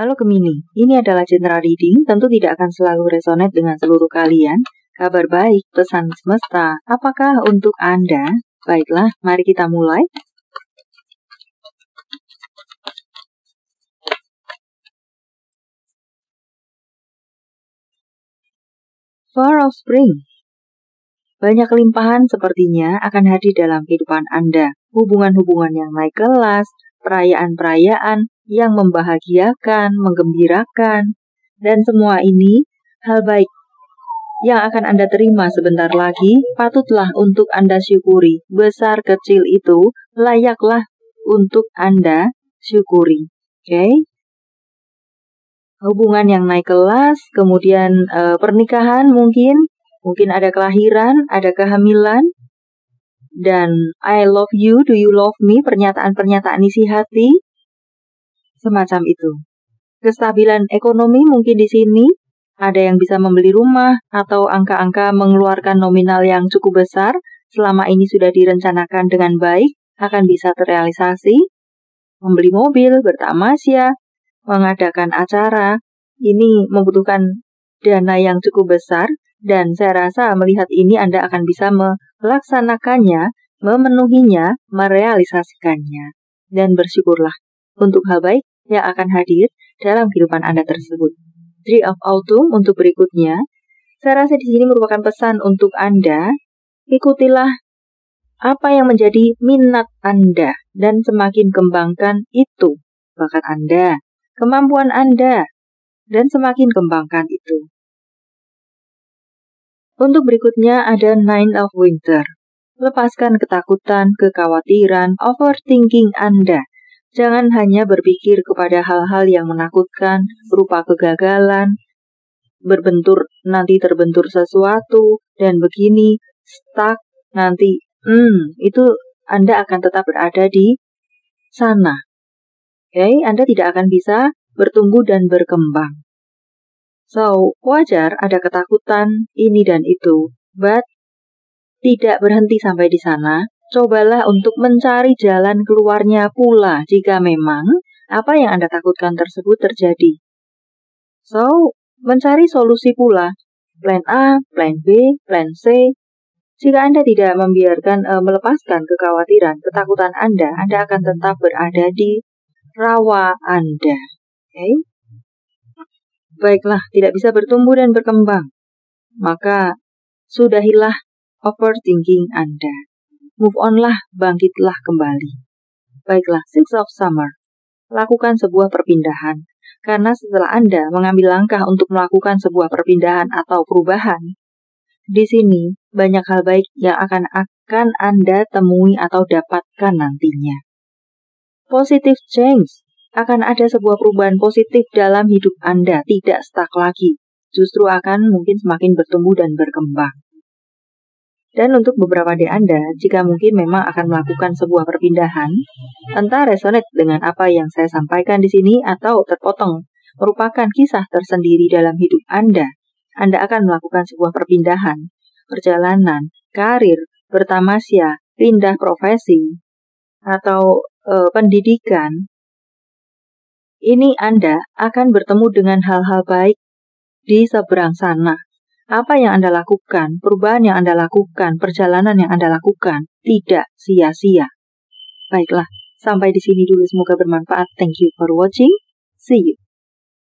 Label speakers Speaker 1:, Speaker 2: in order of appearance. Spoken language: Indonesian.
Speaker 1: Halo Gemini, ini adalah general reading, tentu tidak akan selalu resonate dengan seluruh kalian. Kabar baik, pesan semesta, apakah untuk Anda? Baiklah, mari kita mulai. Four of Spring Banyak kelimpahan sepertinya akan hadir dalam kehidupan Anda. Hubungan-hubungan yang naik kelas, perayaan-perayaan yang membahagiakan, menggembirakan, dan semua ini hal baik yang akan Anda terima sebentar lagi, patutlah untuk Anda syukuri. Besar kecil itu layaklah untuk Anda syukuri. Oke? Okay? hubungan yang naik kelas, kemudian e, pernikahan mungkin, mungkin ada kelahiran, ada kehamilan, dan I love you, do you love me, pernyataan-pernyataan isi hati, semacam itu. Kestabilan ekonomi mungkin di sini, ada yang bisa membeli rumah atau angka-angka mengeluarkan nominal yang cukup besar, selama ini sudah direncanakan dengan baik, akan bisa terrealisasi, membeli mobil, bertamasya, mengadakan acara, ini membutuhkan dana yang cukup besar, dan saya rasa melihat ini Anda akan bisa melaksanakannya, memenuhinya, merealisasikannya. Dan bersyukurlah untuk hal baik yang akan hadir dalam kehidupan Anda tersebut. Three of Autumn untuk berikutnya, saya rasa di sini merupakan pesan untuk Anda, ikutilah apa yang menjadi minat Anda dan semakin kembangkan itu bakat Anda kemampuan Anda, dan semakin kembangkan itu. Untuk berikutnya ada Nine of Winter. Lepaskan ketakutan, kekhawatiran, overthinking Anda. Jangan hanya berpikir kepada hal-hal yang menakutkan, berupa kegagalan, berbentur, nanti terbentur sesuatu, dan begini, stuck, nanti, hmm, itu Anda akan tetap berada di sana. Oke, okay? Anda tidak akan bisa bertumbuh dan berkembang. So, wajar ada ketakutan ini dan itu, but tidak berhenti sampai di sana. Cobalah untuk mencari jalan keluarnya pula jika memang apa yang Anda takutkan tersebut terjadi. So, mencari solusi pula. Plan A, Plan B, Plan C. Jika Anda tidak membiarkan uh, melepaskan kekhawatiran, ketakutan Anda, Anda akan tetap berada di rawa Anda. Oke? Okay? Baiklah, tidak bisa bertumbuh dan berkembang. Maka sudahilah overthinking Anda. Move onlah, bangkitlah kembali. Baiklah, Six of Summer. Lakukan sebuah perpindahan. Karena setelah Anda mengambil langkah untuk melakukan sebuah perpindahan atau perubahan, di sini banyak hal baik yang akan akan Anda temui atau dapatkan nantinya positive change. Akan ada sebuah perubahan positif dalam hidup Anda, tidak stuck lagi. Justru akan mungkin semakin bertumbuh dan berkembang. Dan untuk beberapa di Anda, jika mungkin memang akan melakukan sebuah perpindahan, entah resonate dengan apa yang saya sampaikan di sini atau terpotong, merupakan kisah tersendiri dalam hidup Anda. Anda akan melakukan sebuah perpindahan, perjalanan, karir, bertamasya, pindah profesi, atau uh, pendidikan, ini Anda akan bertemu dengan hal-hal baik di seberang sana. Apa yang Anda lakukan, perubahan yang Anda lakukan, perjalanan yang Anda lakukan, tidak sia-sia. Baiklah, sampai di sini dulu semoga bermanfaat. Thank you for watching. See you.